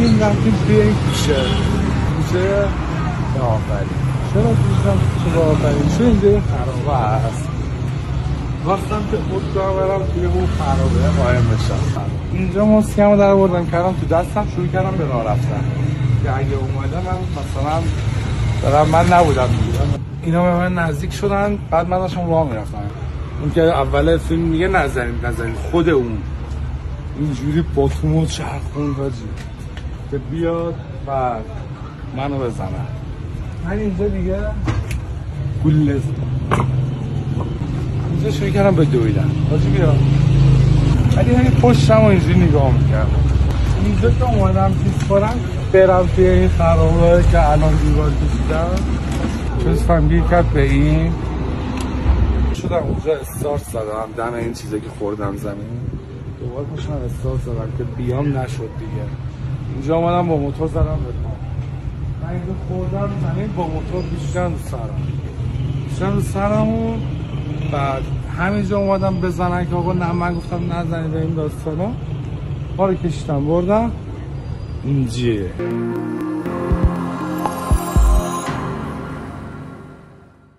اومدیم رفتیم توی این کوچه. کوچه آفرین چرا دوستم کوچه آفرین چون اینجا یه خرابه هست. خواستم که خودگاه برم توی اون خرابه. قایم بشم. اینجا مسکم رو در بردم کردم تو دستم. شروع کردم به راه رفتن. که اگه اومده من مثلا دارم من نبودم می‌گیرم اینا به من نزدیک شدن. بعد من داشتم راه می‌رفتم. اون که اول فیلم میگه نزنید نزنید خود اون. اینجوری با تو مو چرخون که بیاد و منو بزنن من اینجا دیگه گله اینجا شروع کردم به دویدن. راجی بیا. ولی همین پشتم و اینجوری نگاه می‌کردم. اینجا که اومدم پیس کنم برم توی این خرابه که الان دیوار کشیدم. چون گیر کرد به این. شدم اونجا استارت زدم. دم این چیزی که خوردم زمین. دوباره پشتم استارت زدم که بیام نشد دیگه. اینجا آمدم با موتور زدم به پا. من اینجا خوردم زمین با موتور بیشتن رو سرم. بیشتن رو سرم و بعد همینجا اومدم بزنن که آقا نه من گفتم نزنید این داستانا. ما رو بردم. اینجیه.